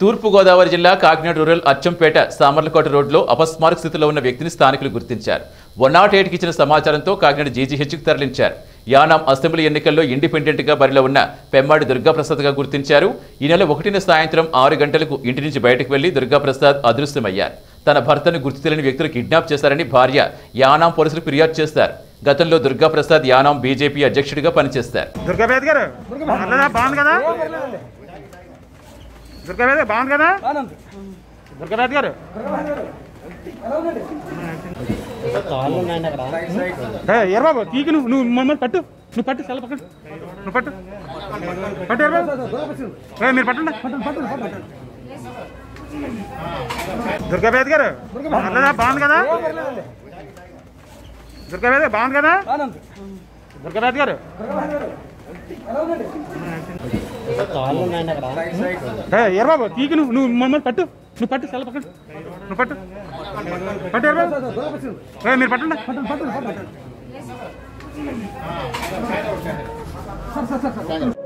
తూర్పుగోదావరి జిల్లా కాకినాడ రూరల్ అచ్చంపేట సామర్లకోట రోడ్లో అపస్మారక స్థితిలో ఉన్న వ్యక్తిని స్థానికులు గుర్తించారు. వన్ నాట్ ఎయిట్కి ఇచ్చిన సమాచారంతో కాకినాడ జీజీహెచ్కి తరలించారు. యానాం అసెంబ్లీ ఎన్నికల్లో ఇండిపెండెంట్గా బరిలో ఉన్న పెమ్మాడి దుర్గాప్రసాద్గా గుర్తించారు. ఈ నెల ఒకటిన సాయంత్రం ఆరు గంటలకు ఇంటి నుంచి బయటకు వెళ్ళి దుర్గాప్రసాద్ అదృశ్యమయ్యారు. తన భర్తను గుర్తు తెలియని వ్యక్తులు కిడ్నాప్ చేశారని భార్య యానాం పోలీసులు ఫిర్యాదు చేశారు గతంలో దుర్గాప్రసాద్ యానాం బీజేపీ అధ్యక్షుడిగా పనిచేస్తారు. పర్లేదా బాగుంది కదా? దుర్గాపేట గారు? ఏ బాబు తీకి నువ్వు నువ్వు మమ్మల్ని పట్టు. నువ్వు పట్టు సెల పక్కడు నువ్వు పట్టు. పట్టు ఏరు బాబు ఏ మీరు పట్టండి. దుర్గాపేట గారు బాగుంది కదా? దుర్గాపేట బాగుంది కదా? దుర్గాపేట గారు. ఎర్రబాబు బాబు తీకి నువ్వు నువ్వు మమ్మల్ని పట్టు. నువ్వు పట్టు సెల పక్కడు నువ్వు పట్టు. పట్టు ఎర్రబాబు. మీరు పట్టండి. మీరు పట్టండి